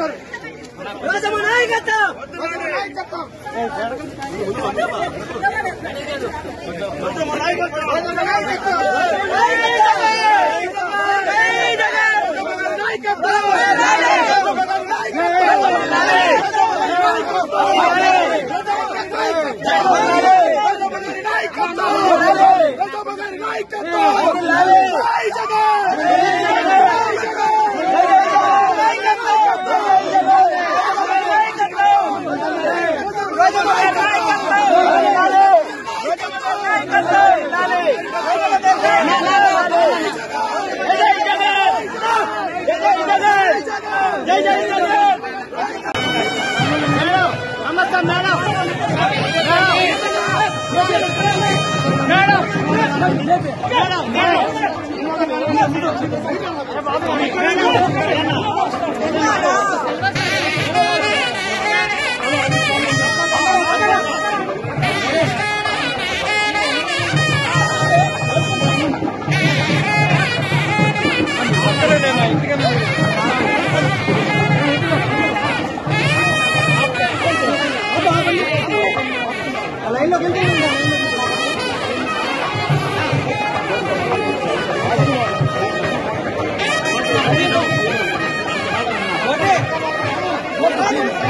ఉత్తమ నాయకత్వం. ఉత్తమ నాయకత్వం. నాయకత్వం. నాయకత్వం. ¡Vamos! ¡Vamos! ¡Vamos!